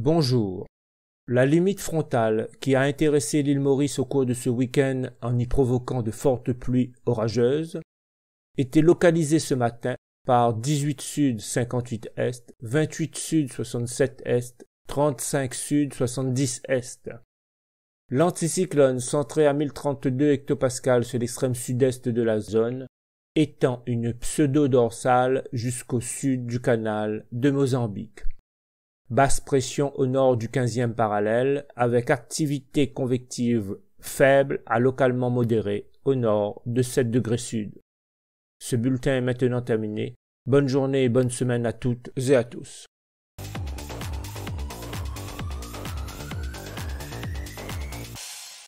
Bonjour. La limite frontale qui a intéressé l'île Maurice au cours de ce week-end en y provoquant de fortes pluies orageuses était localisée ce matin par 18 sud 58 est, 28 sud 67 est, 35 sud 70 est. L'anticyclone centré à 1032 hectopascales sur l'extrême sud-est de la zone étend une pseudo-dorsale jusqu'au sud du canal de Mozambique. Basse pression au nord du 15e parallèle avec activité convective faible à localement modérée au nord de 7 degrés sud. Ce bulletin est maintenant terminé. Bonne journée et bonne semaine à toutes et à tous.